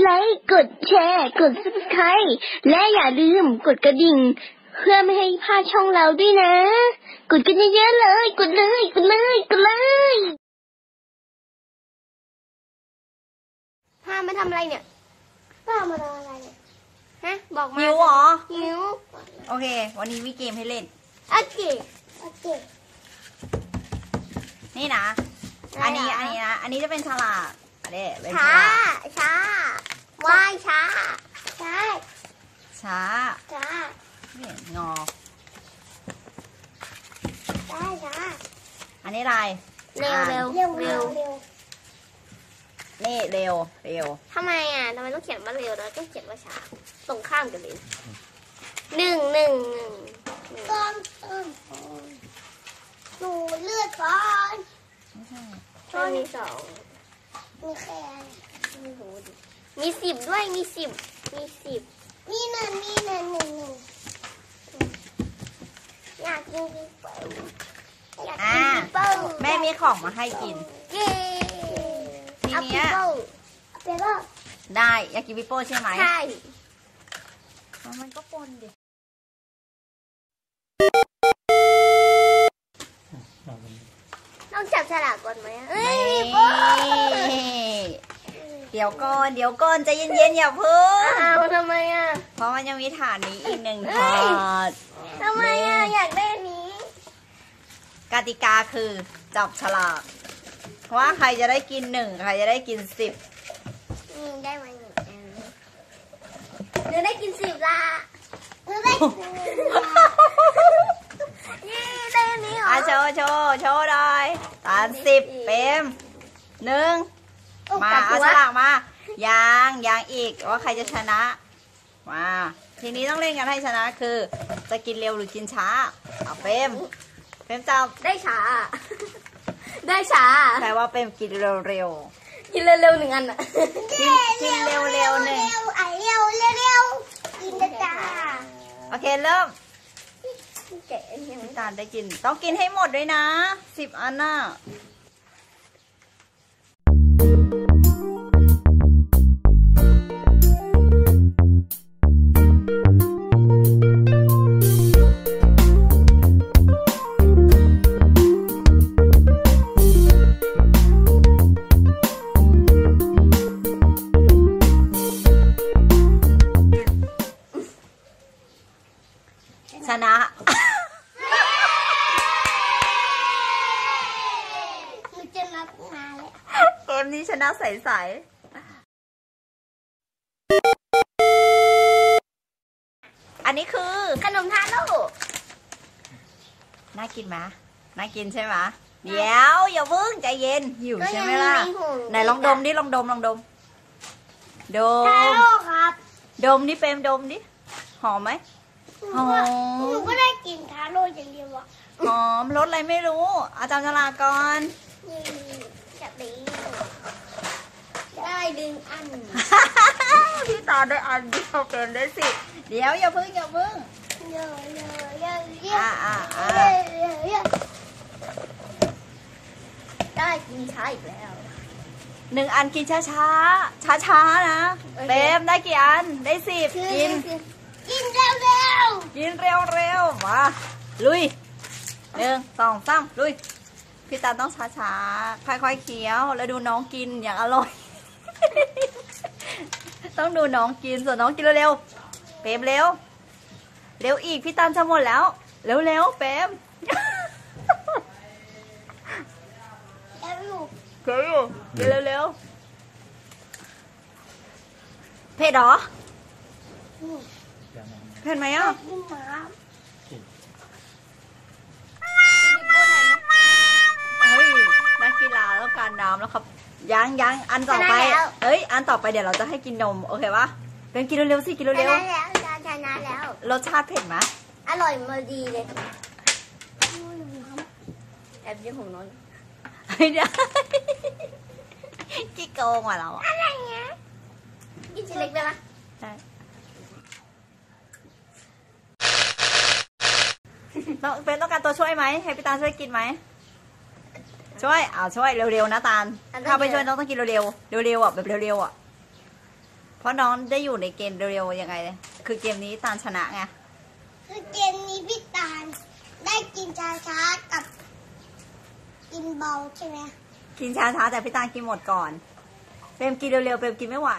ไลค์กดแชร์ กด subscribe และอย่าลืมกดกระดิ่ง เพื่อไม่ให้พลาดช่องเราด้วยนะ กดกันเยอะๆเลย กดเลย กดเลย กดเลยพามาทำอะไรเนี่ยพามาทำอะไรเนี่ยฮะบอกมาหิวเหรอ หิวโอเค วันนี้มีเกมให้เล่น โอเคโอเคนี่นะได้อันนี้เหรออันนี้นะ อันนี้จะเป็นฉลากอันนี้เป็นฉช้าลาก ช้าว่ายช้าช้า ช้าช้าเนี่ยงอช้าช้าอันนี้อะไรเร็วอ่านเร็วเร็วเร็วนี่เร็วเร็วทำไมอะทำไมต้องเขียนว่าเร็วแล้วต้องเขียนว่าช้าตรงข้ามกันเลยหนึ่งหนึ่งหนึ่งต้นต้นหนูเลือดก่อนไม่ใช่ต้นมีสองมีแค่ไม่รู้ดิมีสิบด้วยมีสิบมีสิบ มีหนึ่งมีหนึ่งหนึ่งหนึ่งอยากกินปีเปิ้ลอยากอ่ากินปีเปิ้ลแม่มีของมาให้กิน เย้ทีเนี้ยเอาปีเปิ้ลเอาปีเปิ้ลได้อยากกินปิโป้ใช่ไหมใช่มันก็ปนดิต้องจับฉลากก่อนไหมอะเอ้ยนี่ปีเปิ้ล เดี๋ยวก่อนเดี๋ยวก่อนใจเย็นๆอย่าเพิ่งอ้าวทำไมอะ เพราะมันยังมีฐานนี้อีกหนึ่งเฮ้ถายดทำไมอะอยากได้อันนี้ กติกาคือจับฉลากว่าใครจะได้กินหนึ่งใครจะได้กินสิบอืมได้มาหนึ่งอันหนูได้กินสิบละหนูได้กินสิบละยี่ได้อันนี้เหรออะโชว์โชว์โชว์ได้ตานสิบเปมหนึ่งโอ้ มาจับเอาหัวฉลากมายางยางอีกว่าใครจะชนะมาทีนี้ต้องเล่นกันให้ชนะคือ จะกินเร็วหรือกินช้าเอาเปมเปมจับได้ช้า ได้ช้าแปลว่าเปมกินเร็วกินเร็วๆหนึ่งอันอะกินกินเร็วๆหนึ่งเร็วๆอะเร็วเร็วเร็วกินได้จ้าๆโอเคเริ่มแกะยังพี่ตาลได้กิน ต้องกินให้หมดด้วยนะสิบอันน่ะ อันนี้คือขนมทาโร่น่ากินไหมน่ากินใช่ไหมเดี๋ยวอย่าเพิ่งใจเย็นหิวใช่ไหมล่ะไหนลองดมดิลองดมลองดมดทามโร่ครับ ดมดิเปรมดมดิหอมไหมหอมหนูก็ได้กินทาโร่อย่างเดียวอะหอมรสอะไรไม่รู้ อาจารย์จลาก่อนนี่จับดีได้ดึงอัน พี่ตาได้อันเดียวเกินได้สิ เดี๋ยวอย่าเพิ่งอย่าเพิ่งเยอะเยอะเยอะเยอ่าอะอ่าอ่าเยอะเยอะเยอะได้กินช้าอีกแล้ว หนึ่งอันกินช้าช้าช้าช้าๆนะโอเคเต็มได้กี่อันได้สิบกิน กินเร็วเร็วกินเร็วเร็วๆมาลุยหนึ่งสองสามลุย พี่ตาต้องช้าช้าๆ ค่อยๆเคี้ยว แล้วดูน้องกินอย่างอร่อย ต้องดูน้องกินส่วนน้องกินเร็วๆเปรมเร็ว เร็วอีกพี่ตามจะหมดแล้ว เร็วๆเปรมเร็วอยู่เร็วกินเร็วๆเผ็ดเหรอเผ็ดไหมอะ แล้วการน้ำแล้วครับยังยังอันต่อไปเอ้ย อันต่อไปเดี๋ยวเราจะให้กินนมโอเคปะเป็นกินเร็วๆสิกินชเร็วนะแล้วชนะแล้วๆรสชาติเผ็ดไหมอร่อยมาดีเลยแอบยิ้มของน้องไม่ได้กี่โกงว่ะเราอะอะไรเงี้ยกินชิ้นเล็กได้ปะได้ต้องเป็นต้องการตัวช่วยไหมให้พี่ตาลช่วยกินไหม ช่วยอ่าช่วยเร็วๆนะตาลถ้าไปช่วยน้องต้องกินเร็วๆเร็วๆอะแบบเร็วๆอะราะน้องได้อยู่ในเกมเร็วๆยังไงเลยคือเกมนี้ตาลชนะไงคือเกมนี้พี่ตาลได้กินช้าๆกับ กินเบาใช่ไหมกินช้าๆแต่พี่ตาลกินหมดก่อนเปรมกินเร็วๆเปรมกินไม่ไหว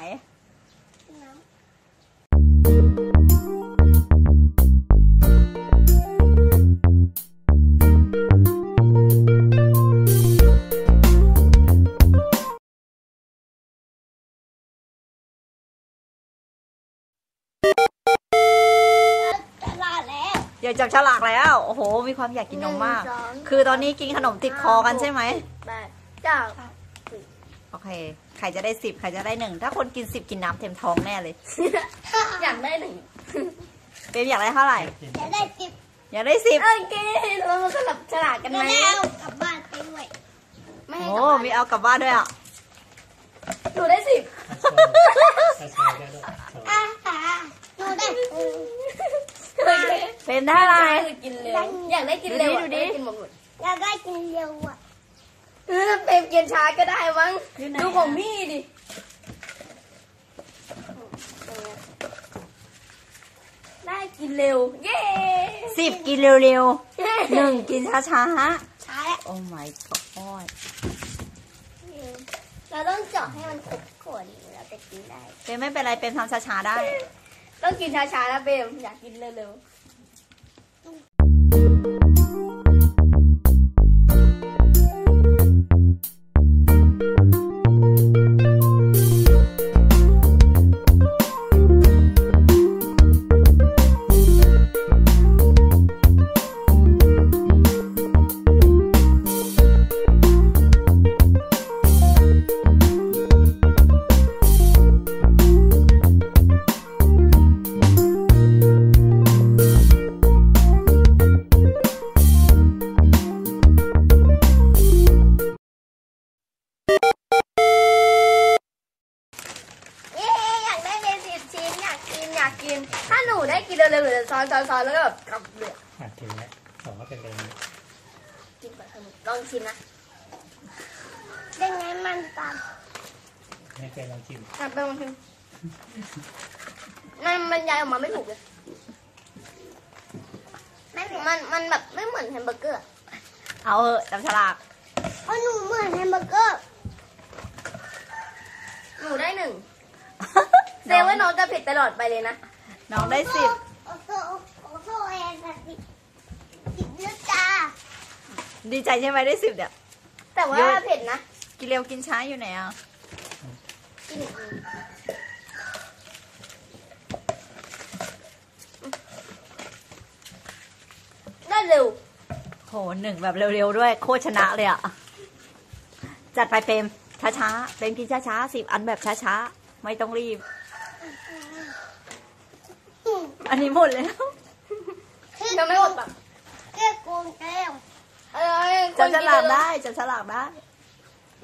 แล้วเดี๋ยวจับฉลากแล้ว โอ้โห มีความอยากกินนมมาก หนึ่งสอง คือตอนนี้กินขนมติดคอกันใช่ไหม แปดเก้าโอเค ใครจะได้สิบใครจะได้หนึ่ง ถ้าคนกินสิบกินน้ำเต็มท้องแน่เลย อยากได้หนึ่งเปรมอยากได้เท่าไหร่อยากได้สิบอยากได้สิบโอเคเรามาสลับฉลากกันไหมแล้วกลับบ้านไปด้วยไม่ให้โอ้กลับบ้านมีเอากลับบ้านด้วยอะ หนูได้สิบอาอ่าหนูได้เปรมได้อะไรกินเร็ว อยากได้กินเร็วอะดูดิได้ดูดิ กินหมดหมดอยากได้กินเร็วอะเออเปมกินช้าก็ได้มั้ง อยู่ไหนดูของพี่ดิ ได้กินเร็ว เย้สิบกินเร็วๆหนึ่งกินช้าช้าแล้วๆ โอ้ my god เราต้องเจาะให้มันครบขวดเราจะกินได้ เปรมไม่เป็นไรเปรมทำช้าๆได้ ต้องกินช้าๆนะเบมอยากกินเร็วๆ กินเร็วๆหนูจะซ้อนซ้อนซ้อนแล้วก็แบบกลับเลยอะถึงแล้วบอกว่าเป็นเลนกินก่อนเถอะลองชิมนะได้ไงมันตามไม่เป็นลองชิมอะไปลองชิมมันบรรยายออกมาไม่ถูกเลยมันมันแบบไม่เหมือนแฮมเบอร์เกอร์เอาเหอะจับฉลากเพราะหนูเหมือนแฮมเบอร์เกอร์หนูได้หนึ่งแสดงว่าน้องจะผิดตลอดไปเลยนะ น้องได้สิบโอ้โหโอ้โหแอนสิสิบแล้วจ้าดีใจใช่ไหมได้สิบเนี่ยแต่ว่าเยอะเผ็ดนะ กินเร็วกินช้าอยู่ไหนอะกินอีกทีได้เร็วโหหนึ่งแบบเร็วๆด้วยโคตรชนะเลยอะ จัดไปเปรมช้าๆเปรมกินช้าๆสิบอันแบบช้าๆ ไม่ต้องรีบ อันนี้หมดแล้วยังไม่หมดแบบแค่โกงแก้วอะไรจับฉลากได้จับฉลากได้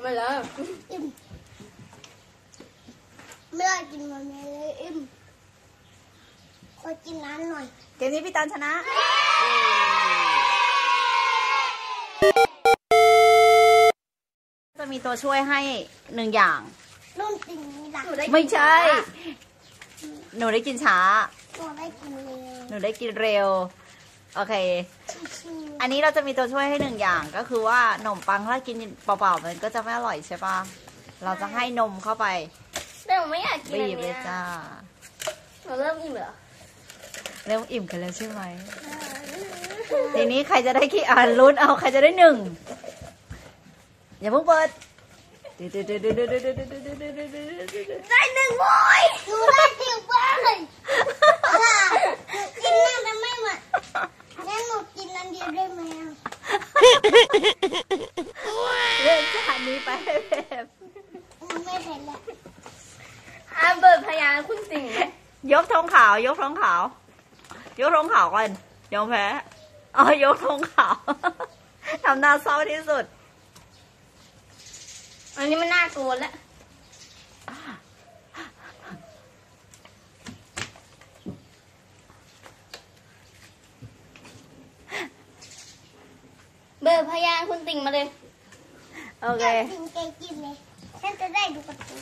ไม่แล้วอิ่มไม่ได้กินมันเลยอิ่มขอกินน้ำหน่อยเกมนี้พี่ตันชนะจะมีตัวช่วยให้หนึ่งอย่างนุ่นจริงนี่ดักหนูด้ไม่ใช่กินหนูได้กินช้า ตัวได้กินเลยหนูได้กินเร็ว โอเค ชิวอันนี้เราจะมีตัวช่วยให้หนึ่งอย่างก็คือว่าขนมปังถ้ากินเปล่าๆมันก็จะไม่อร่อยใช่ปะเราจะให้นมเข้าไปแต่หนูไม่อยากกินบีอันบเลเนี้ยยจ้าหนูเริ่มอิ่มเหรอเริ่มอิ่มกันแล้วใช่ไหมทีนี้ใครจะได้กี่อันลุ้นเอาใครจะได้หนึ่งอย่าเพิ่งเปิดได้หนึ่งโว้ยๆหนูได้สิบบ้าง กินน่าจะไม่หมดงั้นหนูกินอันเดียวได้ไหมอะเล่นจานนี้ไปให้เพ็มหนูไม่เห็นแล้วอะเปิดพยานคุณสิงห์ไหมยกธงขาว ยกธงขาว ยกธงขาวก่อนยอมแพ้อ๋อยกธงขาวทำหน้าเศร้าที่สุด อันนี้มันน่ากลัวแล้ว เบอร์พยานคุณติ่ งมาเลย โอเค กินเกกินเลย ฉันจะได้ดูการ์ตูน